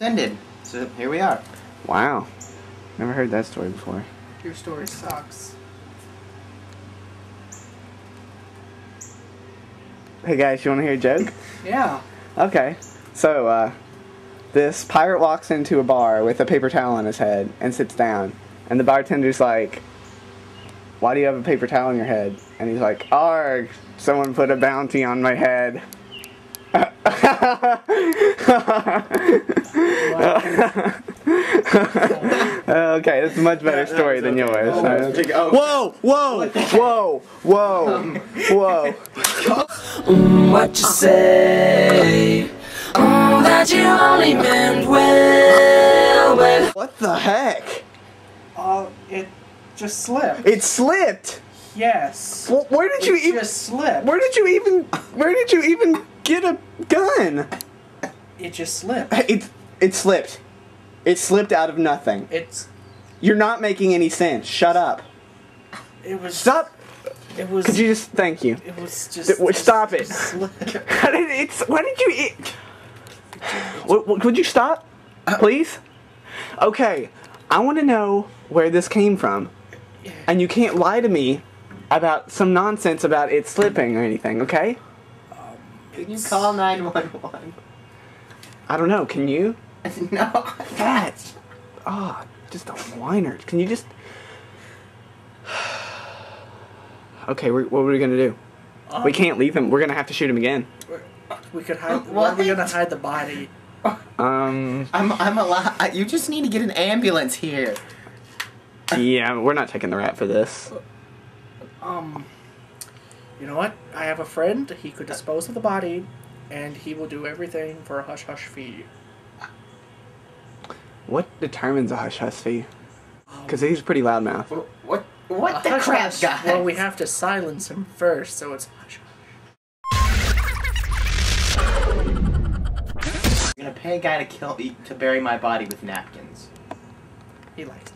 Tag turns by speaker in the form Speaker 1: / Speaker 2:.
Speaker 1: ended. So here we are.
Speaker 2: Wow. Never heard that story before.
Speaker 3: Your story sucks.
Speaker 2: Hey guys, you want to hear a joke?
Speaker 3: Yeah.
Speaker 2: Okay. So, uh, this pirate walks into a bar with a paper towel on his head and sits down. And the bartender's like, Why do you have a paper towel on your head? And he's like, Arg, someone put a bounty on my head. Okay, this is a much better story than yours. Whoa, whoa, whoa, whoa, whoa.
Speaker 4: Mm, what you say? Mm, that you only meant well, well.
Speaker 2: What the heck?
Speaker 3: Uh, it just slipped.
Speaker 2: It slipped.
Speaker 3: yes.
Speaker 2: Well, where did you even?
Speaker 3: just slipped.
Speaker 2: Where did you even? Where did you even get a gun?
Speaker 3: It just slipped.
Speaker 2: It it slipped. It slipped out of nothing.
Speaker 3: It's.
Speaker 2: You're not making any sense. Shut up.
Speaker 3: It was.
Speaker 2: Stop.
Speaker 3: It was.
Speaker 2: Could you just thank you?
Speaker 3: It was just.
Speaker 2: W- stop it.
Speaker 3: just slipped.
Speaker 2: How did it's? Why did you? What, what, could you stop, please? Okay, I want to know where this came from, and you can't lie to me about some nonsense about it slipping or anything. Okay?
Speaker 1: Can you call 911?
Speaker 2: I don't know. Can you?
Speaker 1: no.
Speaker 2: That's ah, just a whiner. Can you just? Okay, we what are we gonna do? we can't leave him. We're gonna have to shoot him again.
Speaker 3: We could hide. Where
Speaker 1: What?
Speaker 3: are we gonna hide the body?
Speaker 2: Um,
Speaker 1: I'm I'm alive. You just need to get an ambulance here.
Speaker 2: yeah, we're not taking the rat for this.
Speaker 3: Um. You know what? I have a friend. He could uh, dispose of the body, and he will do everything for a hush hush fee.
Speaker 2: What determines a hush hush fee? Um, because he's pretty loudmouth.
Speaker 1: Wh- What what
Speaker 3: A
Speaker 1: the
Speaker 3: hush
Speaker 1: crap,
Speaker 3: hush-
Speaker 1: guys?
Speaker 3: Well, we have to silence him first, so it's hush.
Speaker 1: I'm gonna pay a guy to kill me to bury my body with napkins.
Speaker 3: He likes